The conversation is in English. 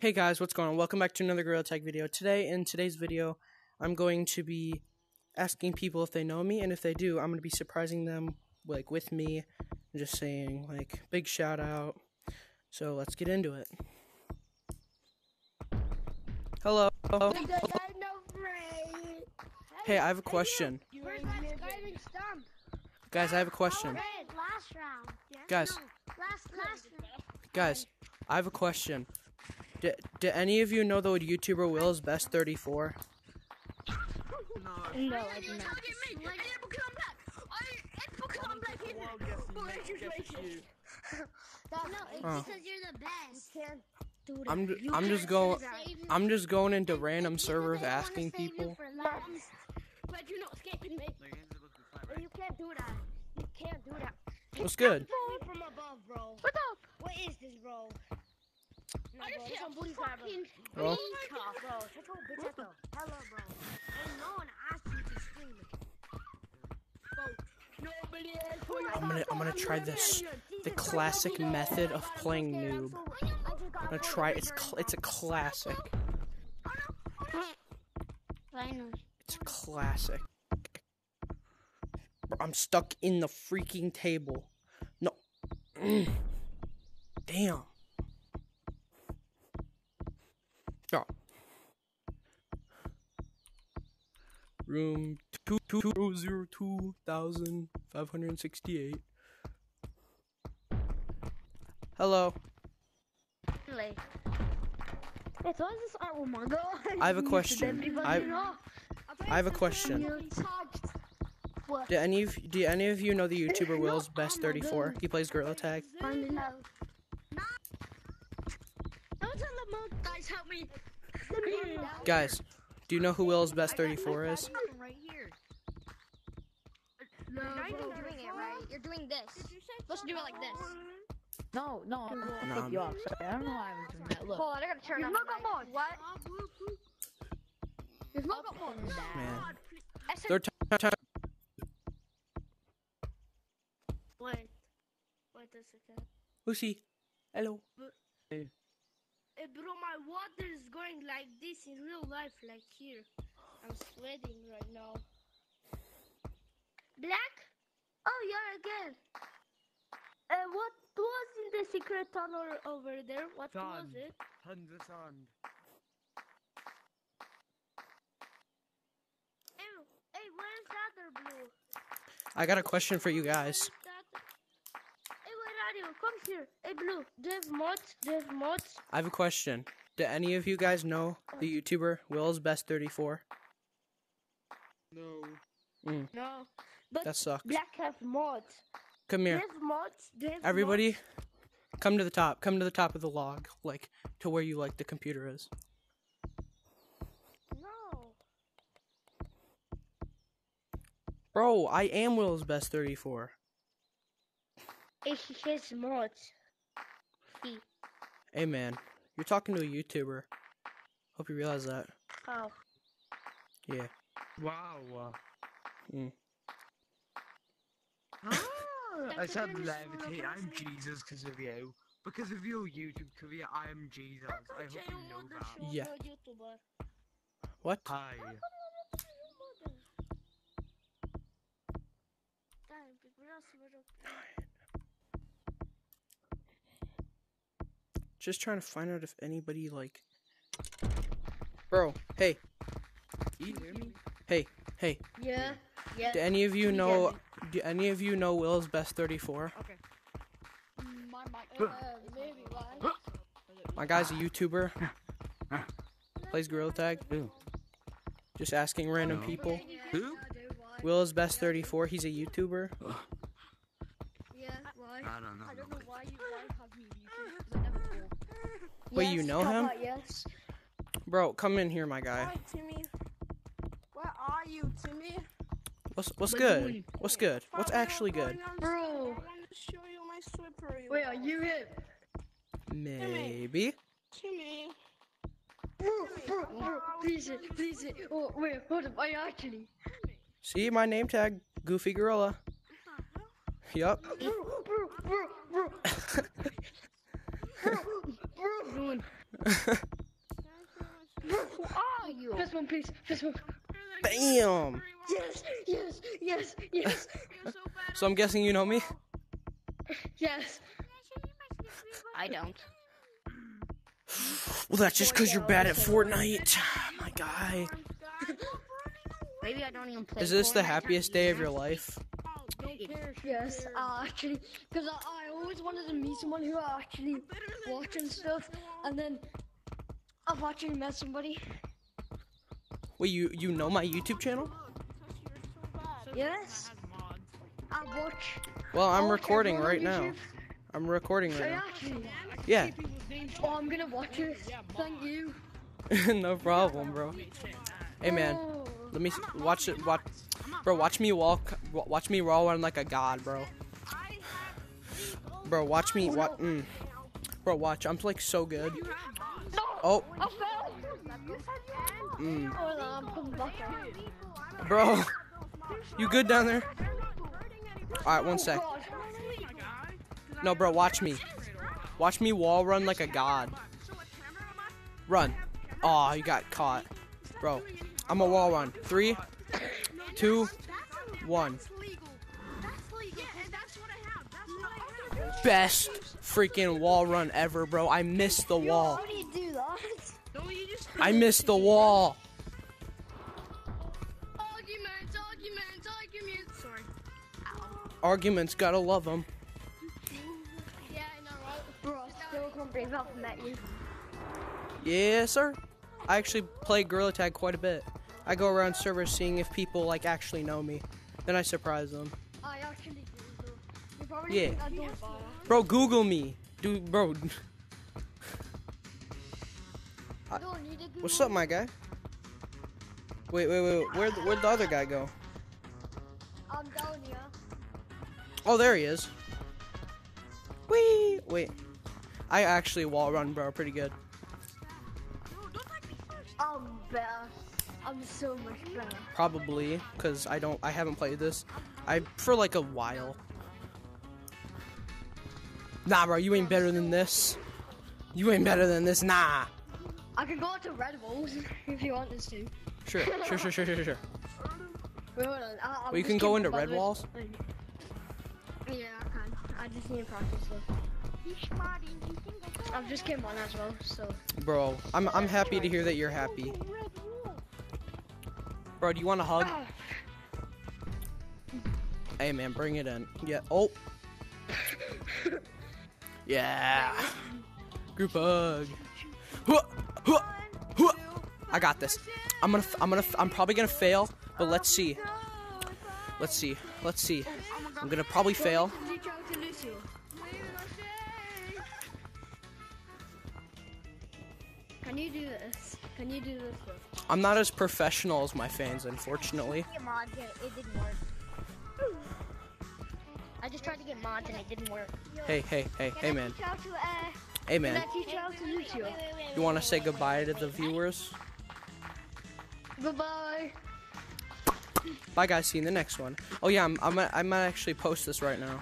Hey guys, what's going on? Welcome back to another Gorilla Tag video. Today, in today's video, I'm going to be asking people if they know me, and if they do, I'm going to be surprising them, like, with me, and just saying, like, big shout out. So, let's get into it. Hello. Hey, I have a question. Guys, I have a question. Guys, Last, last round. guys, I have a question. Do, do any of you know the YouTuber Willisbest34? No, I do not. Target me! Yeah, because I'm black! I, it's because I'm black, isn't it? Oh, just. No, it's Oh. because you're the best. You can't do that. I'm, You I'm just going. I'm just going into And random servers asking people. But you're not escaping me. You can't do that. You can't do that. What's good? Fall from above, bro. What up? What is this, bro? No, I bro, just it's hit on a booty grabber. fucking Bro. green car. Bro, shut your bitch ass up. Hello, bro. Ain't no one asked you to scream it. Nobody else will I'm gonna, I'm gonna try this, the classic method of playing noob. I'm gonna try. It's, cl- it's a classic. It's a classic. Bro, I'm stuck in the freaking table. No. Damn. Sixty eight. Hello. Finally. Hey, so is this art manga? I have a question. I I have a question. Do any of do any of you know the YouTuber Willisbest34? He plays Gorilla Tag. Find it out. Don't tell them, Mom. Guys, help me. Guys, do you know who Willisbest34 is? Right here. No, You're doing it right. You're doing this. Let's do it like this. No, no, I'm No, gonna I'm- flip you off. Sorry, I don't know why I was doing that. Look. Hold on, I gotta turn You've on not the got What? There's not got more. Man. I said Third time. time- Wait. Wait a second. Lucy. Hello. Bro, my water is going like this in real life, like here. I'm sweating right now. Black? Oh, yeah, again. Uh, what was in the secret tunnel over there? What was Sand. it? Tons of sand. Hey, hey, where's the other blue? I got a question for you guys. Where's the other- Hey, where are you? Come here. Hey, blue. Do you have mods? Do you have mods? I have a question. Do any of you guys know the YouTuber Willisbest34? No. Mm, No. But that sucks. Black have mods. Come here. you have mods? Do you have Everybody, come to the top. Come to the top of the log, like to where you like the computer is. No. Bro, I am Willisbest34. Hey, he mods. He. Hey man, you're talking to a YouTuber. Hope you realize that. How? Yeah. Wow. Mm. Ah, I said a very levitate. I'm. Jesus because of you. Because of your YouTube career, I am Jesus. I hope you know that. Yeah. What? Hi. Just trying to find out if anybody like. Bro, hey, You hear me? hey, hey. Yeah. Yeah. Do any of you know? Do any of you know Willisbest34? My mic. Uh, maybe why? My guy's a YouTuber. Plays Gorilla Tag. Who? Just asking random people. Who? Willisbest34. He's a YouTuber. Yeah. Why? I don't know. I don't know why you why have me YouTube because I never told. Wait, you know him? Yes. Bro, come in here, my guy. Hi, Timmy. Where are you, Timmy? What's what's What good? doing? What's good? What's actually good? Bro. I want to show you my slipper. Wait, are you him? Maybe. Timmy. Bro, bro, bro, please, please. Oh, wait, hold up. I actually. See my name tag, Goofy Gorilla. Uh-huh. Yup. Bro, bro, bro, bro. Bro, Who are you? First one, please. First one. Bam. Yes, yes, yes, yes, So I'm guessing you know me. yes. I don't. Well, that's just because you're bad at Fortnite, my guy. Maybe I don't even play. Is this the happiest day of your life? Yes, uh, actually, because I, I always wanted to meet someone who actually watching stuff, and then I've actually met somebody. Wait, you you know my YouTube channel? Yes, I watch. Well, I'm recording right now. I'm recording right now. Yeah. Oh, I'm gonna watch it. Thank you. no problem, bro. Hey man, Oh. let me watch it. Watch, bro. Watch me walk. Watch me roll on like a god, bro. Bro, watch me. What? Mm. Bro, watch. I'm like so good. Oh, mm. Oh, bro. You good down there? All right, one sec. No, bro. Watch me. Watch me wall run like a god. Run. Aw, you got caught, bro. I'm a wall run. Three, two, one. Best freaking wall run ever, bro. I missed the wall. How do you do that? I missed the wall. Arguments, arguments, arguments. Sorry. Arguments, gotta love them. Yeah, I know, right? Bro, still can't believe I've met you. Yeah, sir. I actually play Gorilla Tag quite a bit. I go around servers seeing if people like actually know me. Then I surprise them. I actually Yeah. Bro, Google me. Dude, bro. What's up, my guy? Wait, wait, wait. Where where'd the other guy go? I'm down here. Oh, there he is. Wee. Wait. I actually wall run, bro. Pretty good. I'm better. I'm so much better. Probably, cause I don't. I haven't played this. I for like a while. Nah, bro. You ain't better than this. You ain't better than this. Nah. I can go to Red Wolves if you want us to. Sure, sure, sure, sure, sure, sure. Wait, hold on. I, Well, you can go into Red. Walls. Yeah, I can. I just need to practice though. I've just came on as well, so. Bro, I'm I'm happy to hear that you're happy. Bro, do you want a hug? Hey man, bring it in. Yeah. Oh. Yeah. Group hug. I got this. I'm gonna. I'm gonna. I'm probably gonna fail, but let's see. Let's see. Let's see. I'm gonna probably fail. Reach out to Lucio. Can you do this? Can you do this? I'm not as professional as my fans, unfortunately. I just tried to get mods and it didn't work. Hey, hey, hey, hey, man. Reach out to, uh, Hey, man. I teach out to Lucio? You want to say goodbye to the viewers? Goodbye. Bye, guys. See you in the next one. Oh yeah, I'm. I'm. I might actually post this right now.